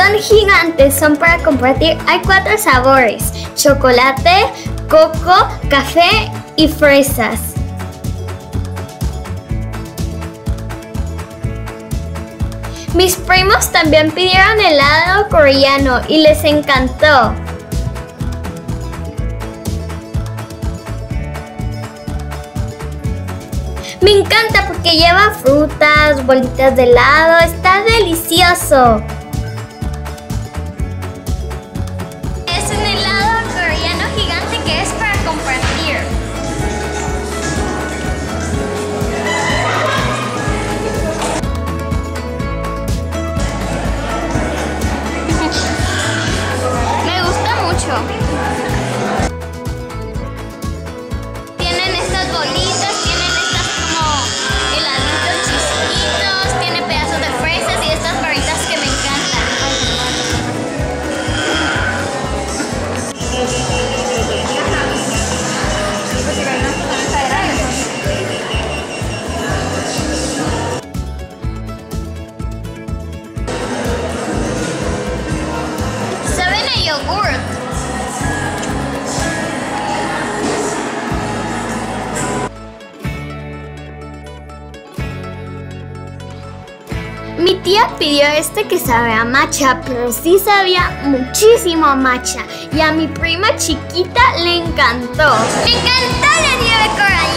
Son gigantes, son para compartir. Hay cuatro sabores, chocolate, coco, café y fresas. Mis primos también pidieron helado coreano y les encantó. Me encanta porque lleva frutas, bolitas de helado, está delicioso. Mi tía pidió este que sabe a matcha, pero sí sabía muchísimo a matcha. Y a mi prima chiquita le encantó. Me encantó la nieve coreana,